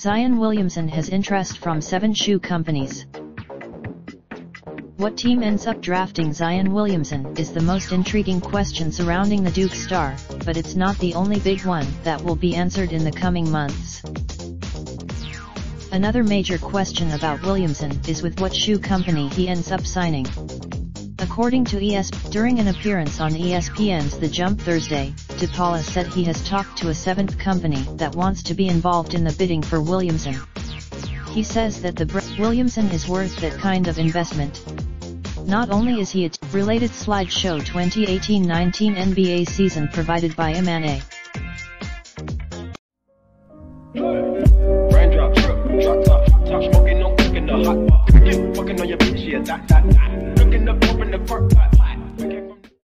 Zion Williamson has interest from seven shoe companies. What team ends up drafting Zion Williamson is the most intriguing question surrounding the Duke star, but it's not the only big one that will be answered in the coming months. Another major question about Williamson is with what shoe company he ends up signing. According to ESP, during an appearance on ESPN's The Jump Thursday, DePaula said he has talked to a seventh company that wants to be involved in the bidding for Williamson. He says that the Williamson is worth that kind of investment. Not only is he a related slideshow 2018-19 NBA season provided by M&A. on your bitch, yeah, dot, dot, dot. Looking up over the park, pot.